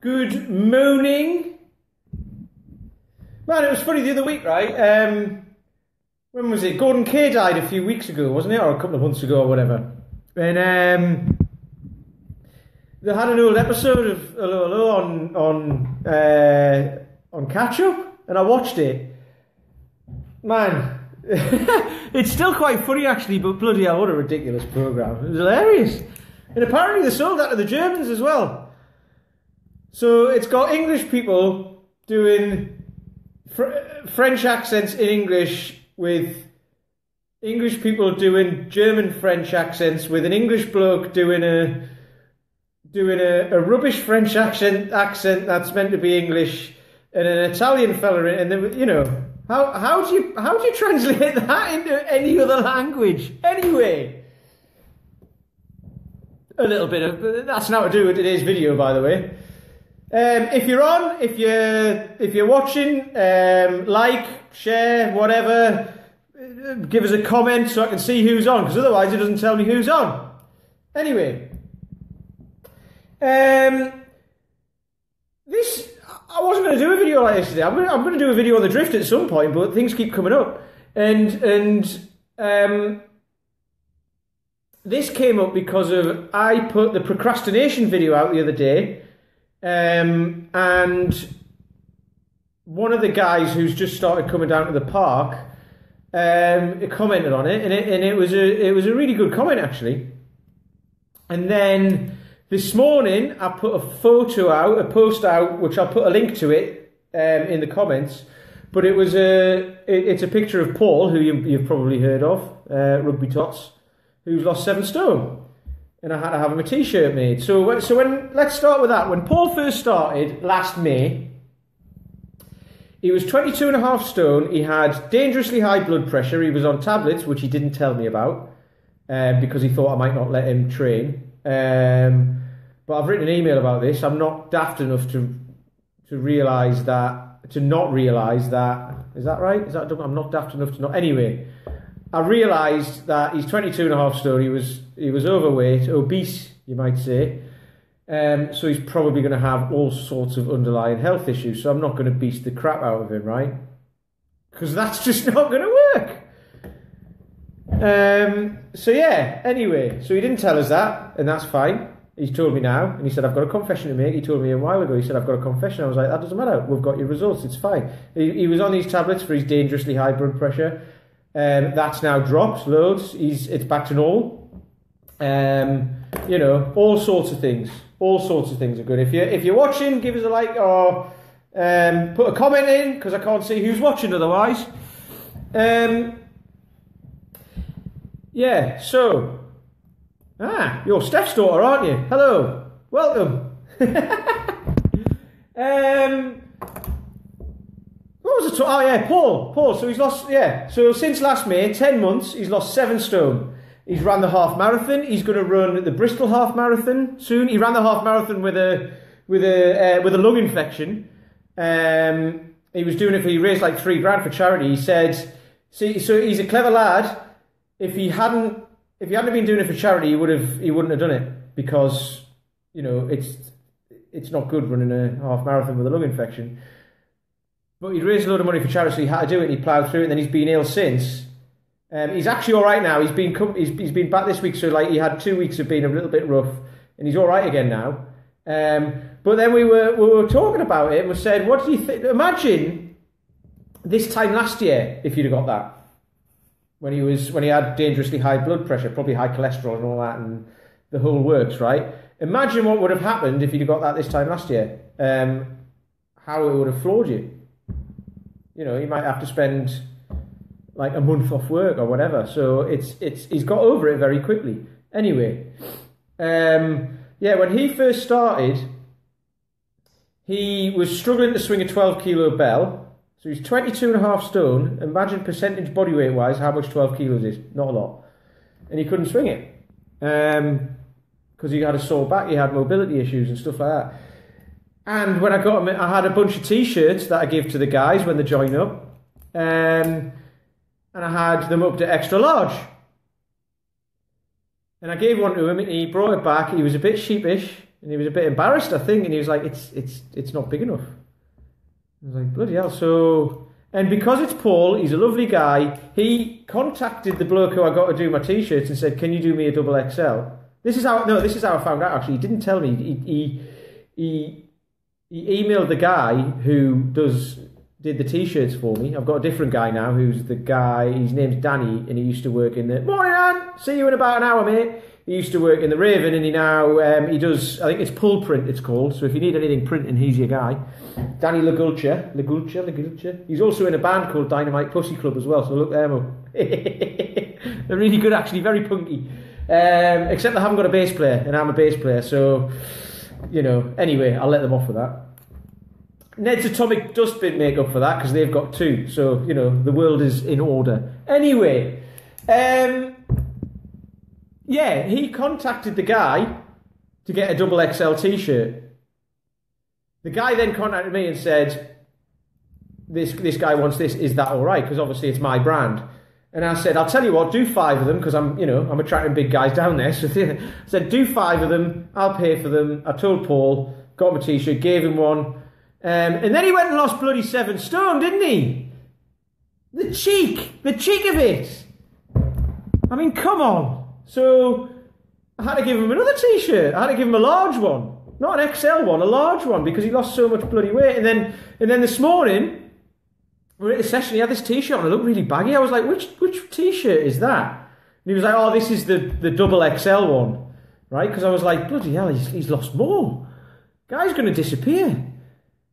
Good morning. Man, it was funny the other week, right? Um, when was it? Gorden Kaye died a few weeks ago, wasn't it? Or a couple of months ago or whatever. And um, they had an old episode of 'Allo 'Allo on, on, uh, on Catch Up, and I watched it. Man, it's still quite funny actually, but bloody hell, what a ridiculous programme. It was hilarious. And apparently they sold that to the Germans as well. So it's got English people doing fr- French accents in English with English people doing German French accents with an English bloke doing a doing a, a rubbish French accent accent that's meant to be English and an Italian fella and then you know how how do you how do you translate that into any other language anyway? A little bit of that's not to do with today's video, by the way. Um, if you're on, if you're if you're watching, um, like, share, whatever, uh, give us a comment so I can see who's on, because otherwise it doesn't tell me who's on. Anyway, um, this I wasn't going to do a video like this today. I'm going, to, I'm going to do a video on the drift at some point, but things keep coming up, and and um, this came up because of I put the procrastination video out the other day, um, and one of the guys who's just started coming down to the park um, commented on it, and it and it was a it was a really good comment actually, and then this morning, I put a photo out, a post out, which I'll put a link to it um, in the comments. But it was a, it, it's a picture of Paul, who you, have probably heard of, uh, Rugby Tots, who's lost seven stone, and I had to have him a T-shirt made. So, so when let's start with that. When Paul first started last May, he was 22 and a half stone. He had dangerously high blood pressure. He was on tablets, which he didn't tell me about, um, because he thought I might not let him train. Um, but I've written an email about this. I'm not daft enough to to realise that to not realise that is that right? Is that I'm not daft enough to not anyway. I realised that he's 22 and a half stone. He was he was overweight, obese, you might say. Um, so he's probably going to have all sorts of underlying health issues. So I'm not going to beast the crap out of him, right? Because that's just not going to work. Um, so yeah, anyway, so he didn't tell us that, and that's fine. He's told me now, and he said, I've got a confession to make. He told me a while ago, he said, I've got a confession. I was like, that doesn't matter. We've got your results. It's fine. He, he was on these tablets for his dangerously high blood pressure. Um, that's now dropped loads. He's, it's back to normal. Um, you know, all sorts of things. All sorts of things are good. If you're, if you're watching, give us a like or um, put a comment in, because I can't see who's watching otherwise. Um, yeah, so Ah, you're Steph's daughter, aren't you? Hello, welcome. um, was it? Oh yeah, Paul. Paul. So he's lost. Yeah. So since last May, ten months, he's lost seven stone. He's ran the half marathon. He's going to run the Bristol half marathon soon. He ran the half marathon with a with a uh, with a lung infection. Um, he was doing it for he raised like three grand for charity. He said, "See, so he's a clever lad. If he hadn't if he hadn't been doing it for charity, he would have he wouldn't have done it because you know it's it's not good running a half marathon with a lung infection. But he'd raised a lot of money for charity, so he had to do it. and He ploughed through it, and then he's been ill since. Um, he's actually all right now. He's been he's, he's been back this week, so like he had two weeks of being a little bit rough, and he's all right again now. Um, but then we were we were talking about it, and we said, "What do you think? Imagine this time last year if you'd have got that." when he was when he had dangerously high blood pressure, probably high cholesterol and all that, and the whole works, right? Imagine what would have happened if you'd have got that this time last year. Um, how it would have floored you. You know, he might have to spend like a month off work or whatever. So it's it's he's got over it very quickly. Anyway, um, yeah, when he first started, he was struggling to swing a 12 kilo bell so he's 22 and a half stone. Imagine percentage body weight wise how much 12 kilos is. Not a lot. And he couldn't swing it. Um, because he had a sore back, he had mobility issues and stuff like that. And when I got him, I had a bunch of t-shirts that I give to the guys when they join up. Um, and I had them up to extra large. And I gave one to him he brought it back. He was a bit sheepish and he was a bit embarrassed, I think, and he was like, "It's it's it's not big enough." I was like, "Bloody hell!" So, and because it's Paul, he's a lovely guy. He contacted the bloke who I got to do my t-shirts and said, "Can you do me a double XL?" This is how no, this is how I found out. Actually, he didn't tell me. He he he, he emailed the guy who does did the t-shirts for me. I've got a different guy now who's the guy. His name's Danny, and he used to work in the morning. Ann, see you in about an hour, mate. He used to work in the Raven, and he now um, he does. I think it's pull print. It's called. So if you need anything printing, he's your guy. Danny Lagulcha, Lagulcha, Lagulcha. He's also in a band called Dynamite Pussy Club as well. So look them up. They're really good, actually. Very punky. Um, except they haven't got a bass player, and I'm a bass player. So you know. Anyway, I'll let them off with that. Ned's Atomic Dustbin make up for that because they've got two. So, you know, the world is in order. Anyway, um, yeah, he contacted the guy to get a double XL t shirt. The guy then contacted me and said, this, this guy wants this, is that all right? Because obviously it's my brand. And I said, I'll tell you what, do five of them because I'm, you know, I'm attracting big guys down there. So I said, do five of them. I'll pay for them. I told Paul, got my t-shirt, gave him one. Um, and then he went and lost bloody seven stone, didn't he? The cheek, the cheek of it. I mean, come on. So I had to give him another t-shirt. I had to give him a large one, not an XL one, a large one, because he lost so much bloody weight. And then, and then this morning, we are at a session. He had this t-shirt on. It looked really baggy. I was like, which which t-shirt is that? And he was like, oh, this is the the double XL one, right? Because I was like, bloody hell, he's, he's lost more. Guy's going to disappear.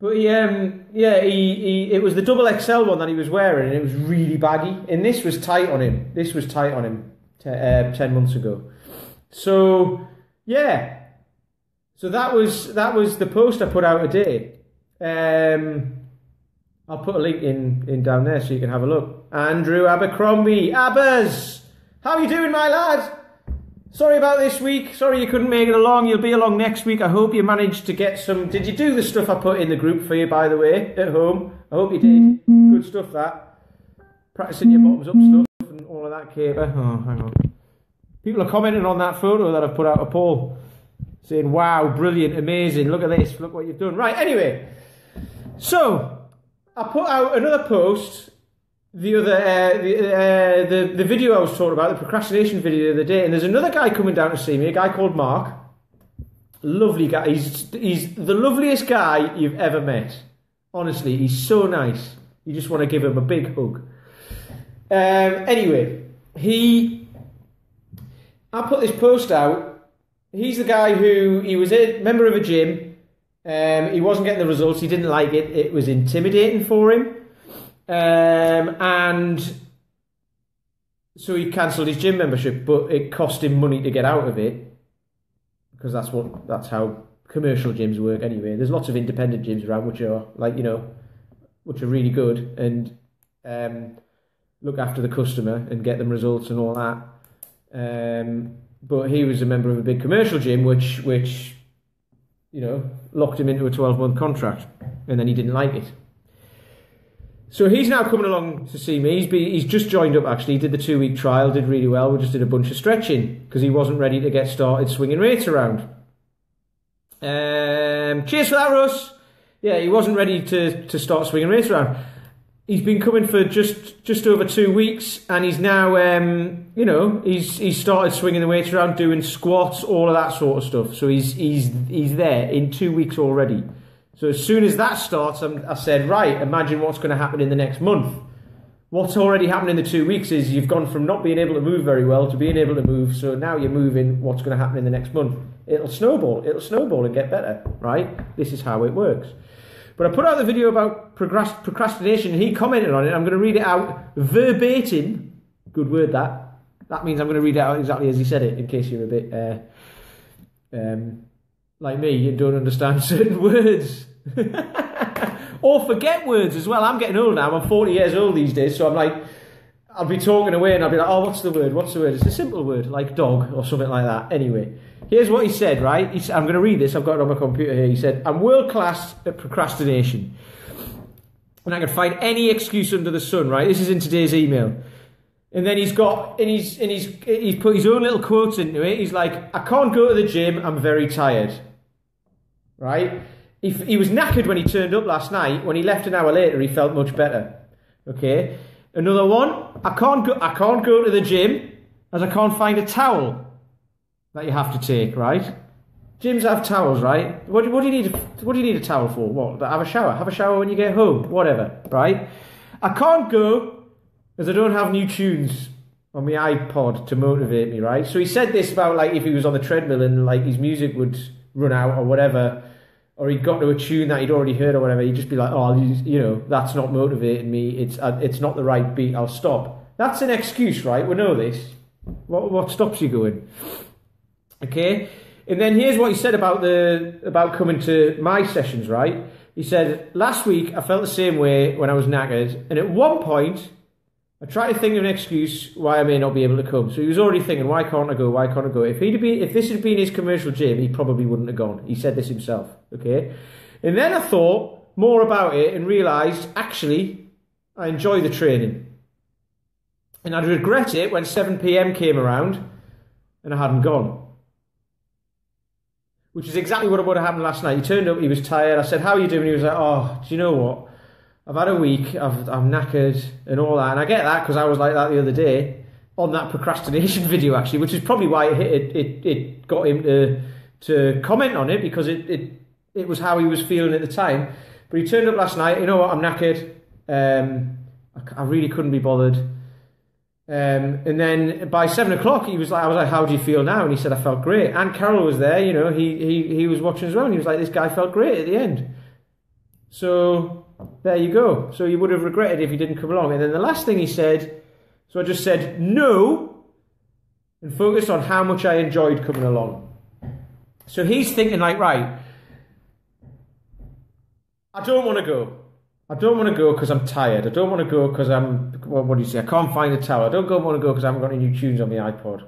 But he, um, yeah, he, he, it was the double XL one that he was wearing, and it was really baggy. And this was tight on him. This was tight on him uh, ten months ago. So, yeah. So that was that was the post I put out today. Um, I'll put a link in, in down there so you can have a look. Andrew Abercrombie, Abbas, how are you doing, my lad? Sorry about this week. Sorry you couldn't make it along. You'll be along next week. I hope you managed to get some. Did you do the stuff I put in the group for you, by the way, at home? I hope you did. Good stuff, that. Practicing your bottoms up stuff and all of that caper. Oh, hang on. People are commenting on that photo that I've put out a poll saying, wow, brilliant, amazing. Look at this. Look what you've done. Right, anyway. So, I put out another post the other uh, the, uh, the the video I was talking about, the procrastination video the other day, and there's another guy coming down to see me, a guy called Mark. Lovely guy. He's he's the loveliest guy you've ever met. Honestly, he's so nice. You just want to give him a big hug. Um, anyway, he. I put this post out. He's the guy who he was a member of a gym. Um, he wasn't getting the results. He didn't like it. It was intimidating for him. Um, and so he cancelled his gym membership, but it cost him money to get out of it because that's what that's how commercial gyms work anyway. There's lots of independent gyms around which are like you know, which are really good and um, look after the customer and get them results and all that. Um, but he was a member of a big commercial gym, which which you know locked him into a 12 month contract, and then he didn't like it. So he's now coming along to see me. He's been, he's just joined up actually. He did the two week trial, did really well. We just did a bunch of stretching because he wasn't ready to get started swinging weights around. Um, cheers for that, Russ. Yeah, he wasn't ready to, to start swinging weights around. He's been coming for just just over two weeks, and he's now, um, you know, he's he's started swinging the weights around, doing squats, all of that sort of stuff. So he's he's he's there in two weeks already. So as soon as that starts, I'm, i said, right, imagine what's going to happen in the next month. What's already happened in the two weeks is you've gone from not being able to move very well to being able to move. So now you're moving. What's going to happen in the next month? It'll snowball. It'll snowball and get better, right? This is how it works. But I put out the video about procrastination and he commented on it. I'm going to read it out verbatim. Good word, that. That means I'm going to read it out exactly as he said it in case you're a bit uh, um, like me and don't understand certain words. or forget words as well. I'm getting old now. I'm 40 years old these days, so I'm like, I'll be talking away and I'll be like, oh, what's the word? What's the word? It's a simple word, like dog or something like that. Anyway, here's what he said, right? He said, I'm going to read this. I've got it on my computer here. He said, I'm world class at procrastination. And I can find any excuse under the sun, right? This is in today's email. And then he's got, and he's, and he's, he's put his own little quotes into it. He's like, I can't go to the gym. I'm very tired. right? He, he was knackered when he turned up last night. When he left an hour later, he felt much better. Okay. Another one. I can't go. I can't go to the gym as I can't find a towel that you have to take. Right. Gyms have towels, right? What, what do you need? What do you need a towel for? What? Have a shower. Have a shower when you get home. Whatever. Right. I can't go because I don't have new tunes on my iPod to motivate me. Right. So he said this about like if he was on the treadmill and like his music would run out or whatever or he'd got to a tune that he'd already heard or whatever, he'd just be like, "Oh, you know, that's not motivating me. It's uh, it's not the right beat. I'll stop." That's an excuse, right? We know this. What what stops you going? Okay, and then here's what he said about the about coming to my sessions. Right? He said last week I felt the same way when I was knackered, and at one point I tried to think of an excuse why I may not be able to come. So he was already thinking, why can't I go? Why can't I go? If he'd been, if this had been his commercial gym, he probably wouldn't have gone. He said this himself. Okay, and then I thought more about it and realised actually I enjoy the training, and I'd regret it when 7 p.m. came around and I hadn't gone. Which is exactly what would have happened last night. He turned up, he was tired. I said, "How are you doing?" He was like, "Oh, do you know what?" I've had a week, I've, I'm knackered and all that, and I get that because I was like that the other day on that procrastination video actually, which is probably why it it, it, it got him to to comment on it because it, it it was how he was feeling at the time. But he turned up last night. You know what? I'm knackered. Um, I, I really couldn't be bothered. Um, and then by seven o'clock, he was like, I was like, "How do you feel now?" And he said, "I felt great." And Carol was there. You know, he he he was watching as well, and he was like, "This guy felt great at the end." So there you go. So you would have regretted if he didn't come along. And then the last thing he said, so I just said no and focused on how much I enjoyed coming along. So he's thinking like, right, I don't want to go. I don't want to go because I'm tired. I don't want to go because I'm, what, what do you say? I can't find a towel. I don't go, want to go because I haven't got any new tunes on the iPod.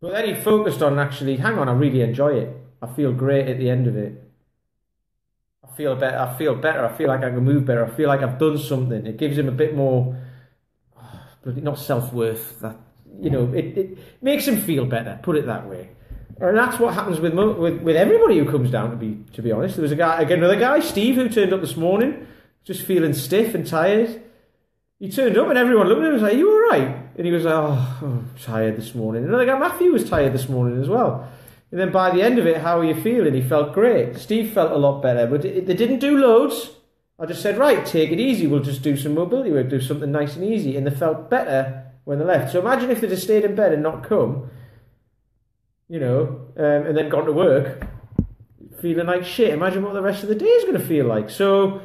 But then he focused on actually, hang on, I really enjoy it. I feel great at the end of it I feel better. I feel better. I feel like I can move better. I feel like I've done something. It gives him a bit more, not self worth. That you know, it, it makes him feel better. Put it that way. And that's what happens with, with with everybody who comes down. To be to be honest, there was a guy again, another guy, Steve, who turned up this morning, just feeling stiff and tired. He turned up and everyone looked at him and was like, "Are you all right?" And he was like, "Oh, I'm tired this morning." Another guy, Matthew, was tired this morning as well. And then by the end of it, how are you feeling? He felt great. Steve felt a lot better, but they didn't do loads. I just said, right, take it easy. We'll just do some mobility work, do something nice and easy. And they felt better when they left. So imagine if they'd have stayed in bed and not come, you know, um, and then gone to work feeling like shit. Imagine what the rest of the day is going to feel like. So,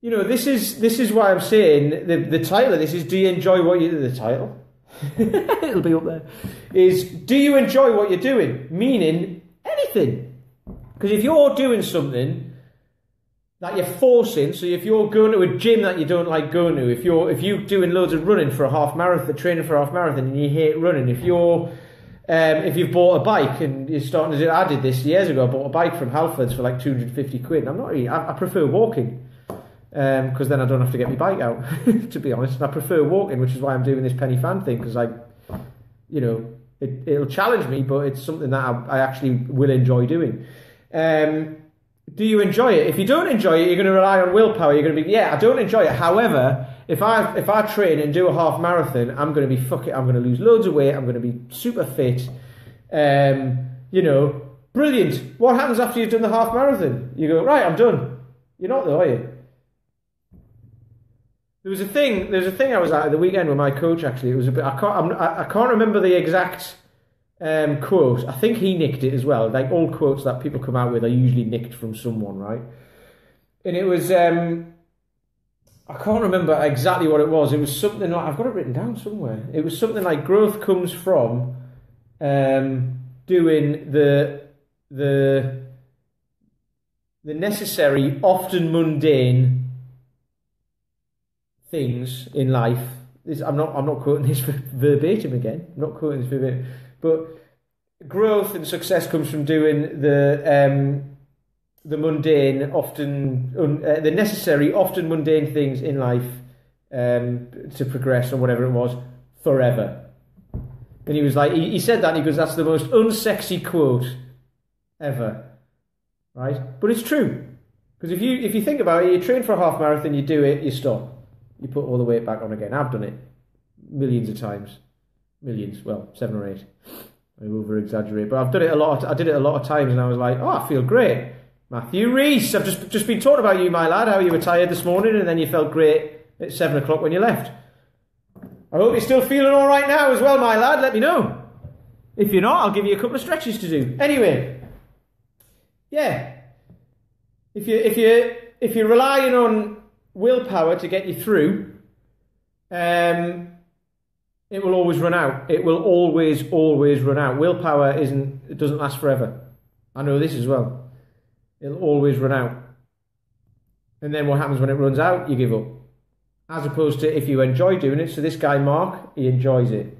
you know, this is this is why I'm saying the the title of this is "Do you enjoy what you do?" The title It'll be up there. Is do you enjoy what you're doing? Meaning anything. Because if you're doing something that you're forcing, so if you're going to a gym that you don't like going to, if you're if you're doing loads of running for a half marathon, training for a half marathon, and you hate running, if you're um, if you've bought a bike and you're starting to do, I did this years ago. I bought a bike from Halfords for like 250 quid. I'm not really, I, I prefer walking because um, then I don't have to get my bike out, to be honest. And I prefer walking, which is why I'm doing this Pen y Fan thing because I, you know, it, it'll challenge me, but it's something that I, I actually will enjoy doing. Um, do you enjoy it? If you don't enjoy it, you're going to rely on willpower. You're going to be, yeah, I don't enjoy it. However, if I if I train and do a half marathon, I'm going to be fuck it. I'm going to lose loads of weight. I'm going to be super fit. Um, you know, brilliant. What happens after you've done the half marathon? You go right. I'm done. You're not though, are you? There was a thing. There was a thing I was at, at the weekend with my coach. Actually, it was a bit. I can't. I, I can't remember the exact um, quote. I think he nicked it as well. Like all quotes that people come out with are usually nicked from someone, right? And it was. Um, I can't remember exactly what it was. It was something like I've got it written down somewhere. It was something like growth comes from um, doing the the the necessary, often mundane things in life. This, I'm not. I'm not quoting this verbatim again. I'm not quoting this verbatim, but growth and success comes from doing the um, the mundane, often un, uh, the necessary, often mundane things in life um, to progress or whatever it was forever. And he was like, he, he said that he goes, "That's the most unsexy quote ever, right? But it's true because if you if you think about it, you train for a half marathon, you do it, you stop, you put all the weight back on again. I've done it millions of times, millions, well, seven or eight. I over exaggerate, but I've done it a lot. I did it a lot of times, and I was like, oh, I feel great. Matthew Reese, I've just just been talking about you, my lad. How you were tired this morning, and then you felt great at seven o'clock when you left. I hope you're still feeling all right now as well, my lad. Let me know. If you're not, I'll give you a couple of stretches to do. Anyway, yeah. If you if you if you're relying on willpower to get you through, um, it will always run out. It will always always run out. Willpower isn't it doesn't last forever. I know this as well. It'll always run out. And then what happens when it runs out? You give up. As opposed to if you enjoy doing it. So this guy Mark, he enjoys it.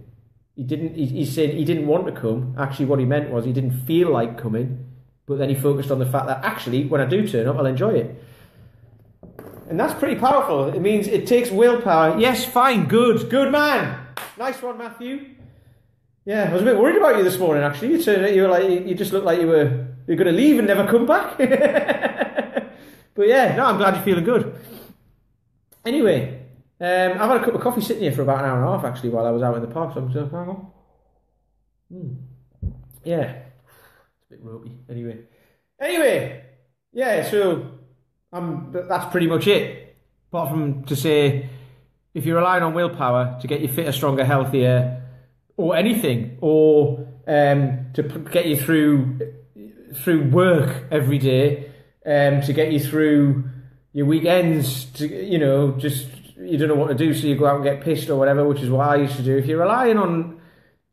He didn't. He, he said he didn't want to come. Actually, what he meant was he didn't feel like coming. But then he focused on the fact that actually, when I do turn up, I'll enjoy it. And that's pretty powerful. It means it takes willpower. Yes, fine, good, good man. Nice one, Matthew. Yeah, I was a bit worried about you this morning. Actually, you turned, you were like, you just looked like you were you're going to leave and never come back. but yeah, no, I'm glad you're feeling good. Anyway, um, I've had a cup of coffee sitting here for about an hour and a half actually while I was out in the park. So I'm just hang on. Mm. Yeah, it's a bit ropey. Anyway, anyway, yeah. So I'm. That's pretty much it. Apart from to say, if you're relying on willpower to get you fitter, stronger, healthier, or anything, or um, to get you through through work every day, um, to get you through your weekends, to you know, just you don't know what to do, so you go out and get pissed or whatever, which is what I used to do. If you're relying on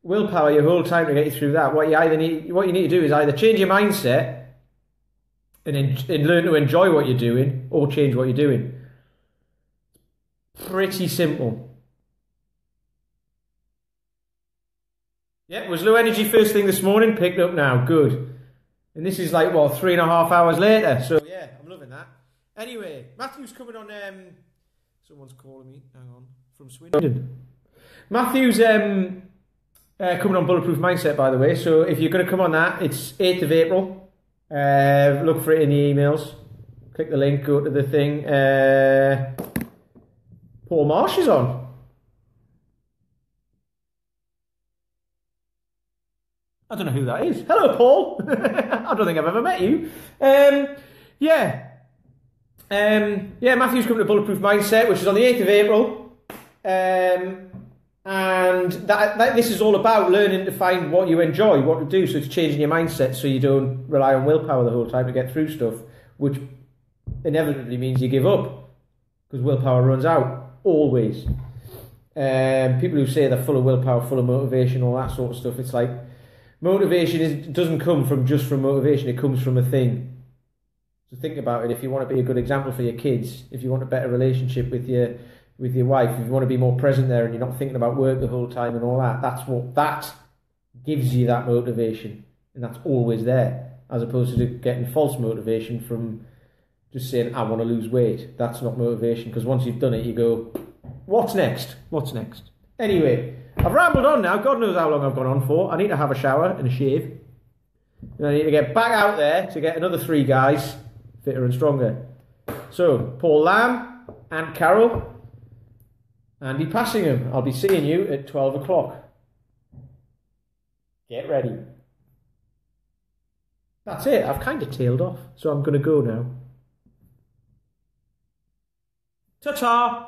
willpower your whole time to get you through that, what you either need, what you need to do is either change your mindset and, and learn to enjoy what you're doing, or change what you're doing. Pretty simple. Yeah, was low energy first thing this morning, picked up now, good. And this is like, what, three and a half hours later. So, yeah, I'm loving that. Anyway, Matthew's coming on. Um, someone's calling me. Hang on. From Swindon. Matthew's um, uh, coming on Bulletproof Mindset, by the way. So, if you're going to come on that, it's 8th of April. Uh, look for it in the emails. Click the link, go to the thing. Uh, Paul Marsh is on. I don't know who that is. Hello, Paul. I don't think I've ever met you. Um, yeah. Um, yeah, Matthew's coming to Bulletproof Mindset, which is on the 8th of April. Um, and that, that, this is all about learning to find what you enjoy, what to do. So it's changing your mindset so you don't rely on willpower the whole time to get through stuff, which inevitably means you give up because willpower runs out, always. Um, people who say they're full of willpower, full of motivation, all that sort of stuff, it's like motivation is, doesn't come from just from motivation, it comes from a thing. So think about it. If you want to be a good example for your kids, if you want a better relationship with your with your wife, if you want to be more present there and you're not thinking about work the whole time and all that, that's what that gives you that motivation, and that's always there, as opposed to getting false motivation from just saying I want to lose weight. That's not motivation because once you've done it, you go, what's next? What's next? Anyway, I've rambled on now. God knows how long I've gone on for. I need to have a shower and a shave. And I need to get back out there to get another three guys fitter and stronger. So, Paul Lamb, and Carol, Andy Passingham. I'll be seeing you at 12 o'clock. Get ready. That's it. I've kind of tailed off, so I'm going to go now. Ta ta!